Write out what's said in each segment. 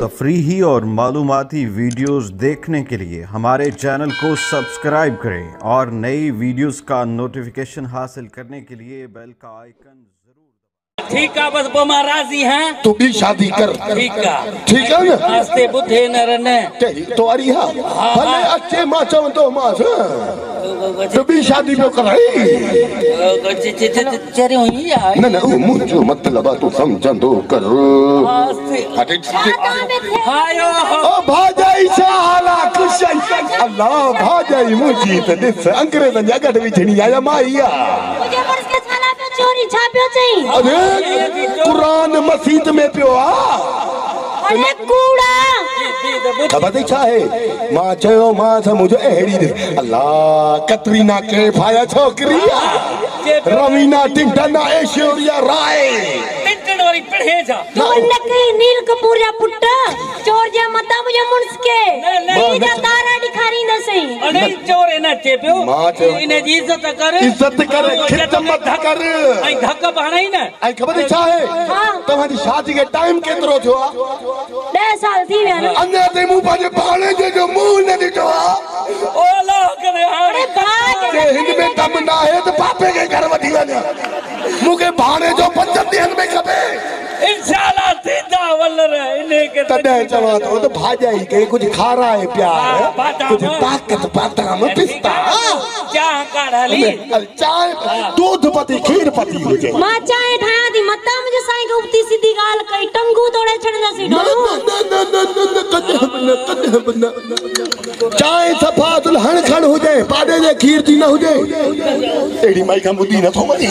तफरीही और मालूमती वीडियोस देखने के लिए हमारे चैनल को सब्सक्राइब करें और नई वीडियोस का नोटिफिकेशन हासिल करने के लिए बेल का आइकन ठीक है बस बोमा राज़ी है। तू भी शादी कर। ठीक है। ठीक है ना? आस्ते बुद्धे नरन तो अरी हाँ। भले हाँ। अच्छे माँ चवन तो माँ हाँ। तो भी शादी पे कराई। चेरे हुई ना ना मुझे मतलब तू समझंदो कर। अरे आयो ओ भाजाई सा हाला अल्लाह भाजाई मुजी त दिस अंग्रेजन जा गड विछणी आया माँ मुझे چوري ڇا پيو چئي؟ اري قرآن مسجد ۾ پيو آهي اري ڪوڙا. خبر اٿئي ڇا آهي؟ مان چيو مان ته منهنجو اهڙي ڏس الله ڪترينا ڪيف آيا ڇوڪري آهي روينا ٽنٽن ايشوريا راءِ واري پڙهي جا تون نه ڪهين نيل ڪپور جا پٽ چور جا متا مجهي منس ڪي نه، نه. ني جا تارا ڏيکاري نه صحيح اڙي چور نه اچي پيو مان چيو- ان جي عزت ڪر عزت ڪر کچ مت ڪر ۽ ڌڪ به هڻائي نه ۽ خبر اٿئي ڇا آهي ها. توهان جي شادي کي ٽائيم ڪيترو ٿيو آهي ڏهه سال ٿي ويا نه اڃا تائين مون پنهنجي ڀاڻي جو منهن نه ڏٺو آهي او الله ڪري هاڻي اري ڀاڳ جي هن ۾ دم نه آهي ته پاپي کي گهر وٺي وڃ ڀاڻي جو پنج ڏينهن ۾ کپي. انشالاهه ٿيندا ولر ان کي تڏهن چوان ٿو ته ڀاڄائي کي ڪجهه کارائي ها، پيار. ڪجهه طاقت بادام پستا چاهه ڪاڙهه هلي؟ هل چانهه دوڌ پتي کير پتي هجي. مان چانهه ٺاهيان ٿي متا منهنجي سائين کي ابتي سڌي ڳالهه ڪئي ٽنگون توڙي ڇڏنداسين ڊولو. نه، نه، نه، نه، نه، ڪڏهن به نه، ڪڏهن به نه. چانهه صفا تل هڻ کڻ هجي پاڙي جي کير جي نه هجي. اهڙي مائي کان ٻڌي نٿو وڃي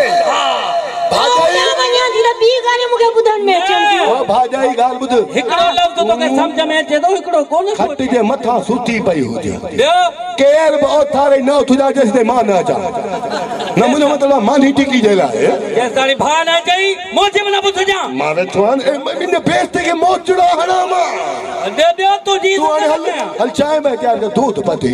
ڀاڄائي ڳالهه ٻڌ هڪڙو لفظ توکي سمجهه ۾ اچي ٿو هڪڙو ڪونه کٽ جي مٿان ستي پئي هجي ٻيو ڪير به اوٿاري نه اٿجا جيستائين مان نه اچان نه منهنجو مطلب آهي ماني ٽڪي جي لاءِ جيس تاڻي ڀاءُ نه چئي منهنجي ۾ نه ٻڌجان مان ويٺو آهيان ۽ ان بيسٽ کي موچڙو هڻان مان. ٻيو ٻيو تنهنجي تون هاڻي هل هل چانهه ۾ تيار ڪر دوڌ پتي.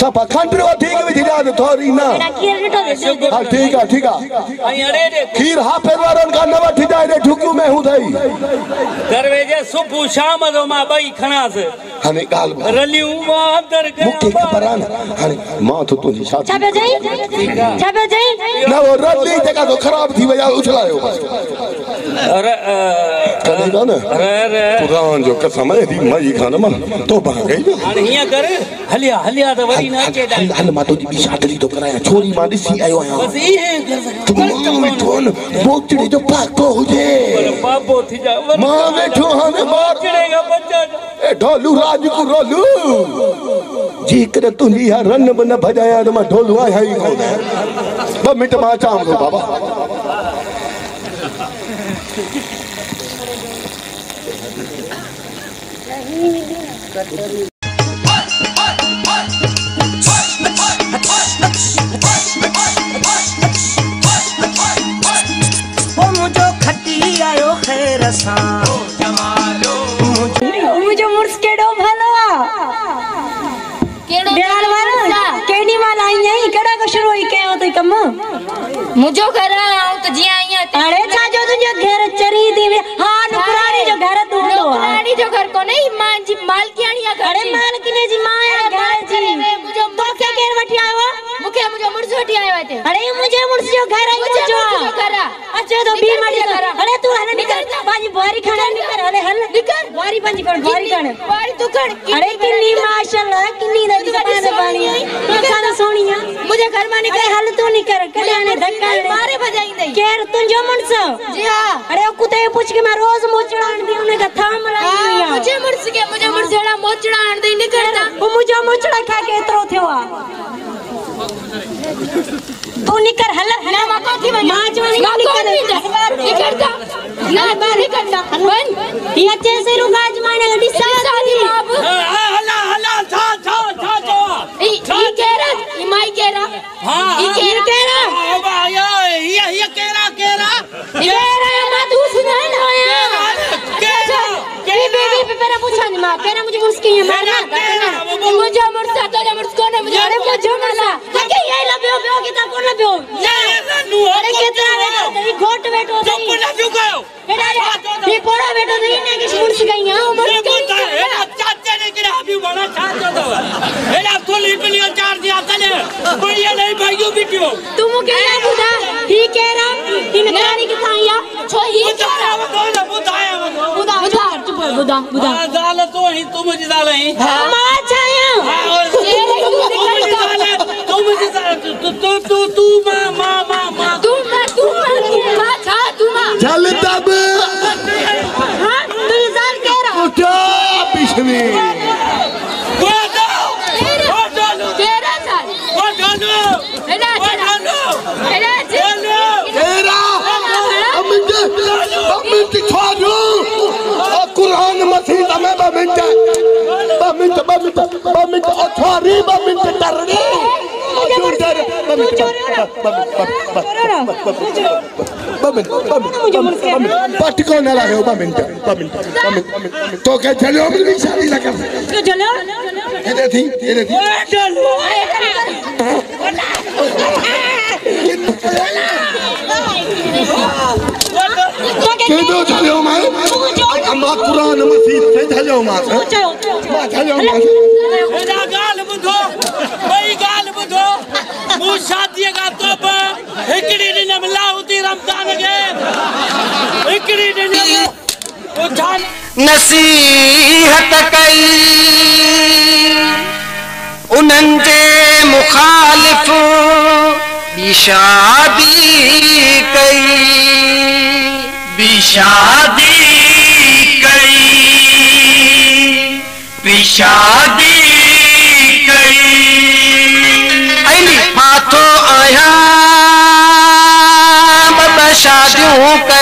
صفا کنڊ وڌيڪ وجهي ڏيان ته ٿوري نه. هيڏا ڪيئن ڏٺو اٿئي؟ هل ٺيڪ آهي ٺيڪ آهي ۽ اڙي ڏي. کير حافظ وارن کان نه وٺي ڏيان هيڏي ٺڪيون ۾ هون اٿئي درويجي صبح شام جو مان ٻئي کڻانس. هاڻي ڳالهه ٻڌ. رليون مان اندر مون کي ڪيان خبر آهي نه هاڻي مان تو تنهنجي ڇا شادي پيو چئي ڇا پيو چئي نه وو رلي جيڪا تو خراب ٿي وئي آهي اڇلايو. اري ڪڏهن ڪانه اري قرآن جو قسم آهي هيڏي مئي خان مان تو ڀاگئي نه هاڻي هيئن ڪر. هليا هليا ته وري نه اچي هل هل مان تنهنجي ٻي شادي ٿو ڪرايان ڇوري مان ڏسي آيو آهيان بس اهي ڪر تون مان ويٺو نه موچڙي جو پاڪو هجي بابو ٿي جا مان ويٺو هاڻي ٻار چڙيگا ٻچا. اي ڍولو راج ڪو رولو जेकर तुंहिंजी लिया रन बि न भॼायां त माँ ढोलू आहियाँ ई कोन ॿ मिंट माँ अचां थो बाबा ڪم. منهنجو گهر آهي ۽ ته جيئن ائين هاڻي ڇا جو تنهنجو گهر چري ٿي وي ها نڪراڻي جو گهر تون هوندو آهي راڻي جو گهر ڪونهي هي منهنجي مالڪياڻي آهي گهر اري جي. مالڪني جي مان آهي گهر جي. منهنجو توکي ڪير وٺي آيو؟ آهي مون کي منهنجو مڙس وٺي آيو آهي هتي. اري منهنجي مڙس جو گهر آهي बच्चे तो बीर मार दिया अरे तू है ना निकल। पाजी बारी खाने निकल अरे हल। निकल। बारी पाजी कर बारी खाने बारी तू कर अरे कितनी माशाल्लाह कितनी नदी तो पानी पानी तो खाना सोनिया मुझे घर में निकल। हल तू निकल कल्याण धक्का मारे बजाई नहीं। केर तू जो मनसो जी हाँ। अरे कुत्ते पूछ के मैं रोज मोचड़ान दी उन्हें कथा मरा हाँ, मुझे मुर्स के मुझे मुर्सेड़ा हाँ। मोचड़ान दी निकलता वो मुझे मोचड़ा खा के इतरो थियो आ तू निकर हलर हलर। ना को थी बन माच वाली निकर निकर दा ना बार निकर दा ये जैसे रुगा आजमाने लगी सादी बाप हला हला था था था था ई कह रहा ई माई कह रहा हाँ। ई कह रहा ये ये ये कह रहा कह रहा कह रहा मैं तू सुना ना यार? कह रहा कह अच्छा, रहा बीबी पे मेरा पूछा नहीं माँ। कह रहा मुझे मुस्किन है मारना। मुझे मुरसा तो मुझे कौन है मुझे मुझे मुरसा अरे ये लबे हो कितना कौन लबे हो अरे कितना बेटो तेरी घोट बेटो तेरी तुम लबे गयो बेटा ये कोड़ा बेटो नहीं ने किस मुरस गई हाँ उमर के बेटा चाहते ने कि अभी बड़ा चाहते तो बेटा तो लिपलियो चार दिया चले बढ़िया नहीं भाइयों बिटियो तुम के ना बुदा ही कह रहा इनकारी की थाया छो ही कह रहा वो तो बुदाया مان آهيان تون مان تون مان बीबी मिंट कर रही पटको न तो शादी ना कर थी थी केदो चलो अम्मा कुरान मसीद से चलो चलो نصيحت ڪئي. انهن جي مکالف به شادي ڪئي. به شادي ڪئي. به شادي ڪئي. علي فاٿو آهيان ٻه شاديون ڪري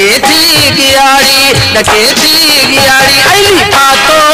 डके थी गियारी डके थी गियारी आईली पातो।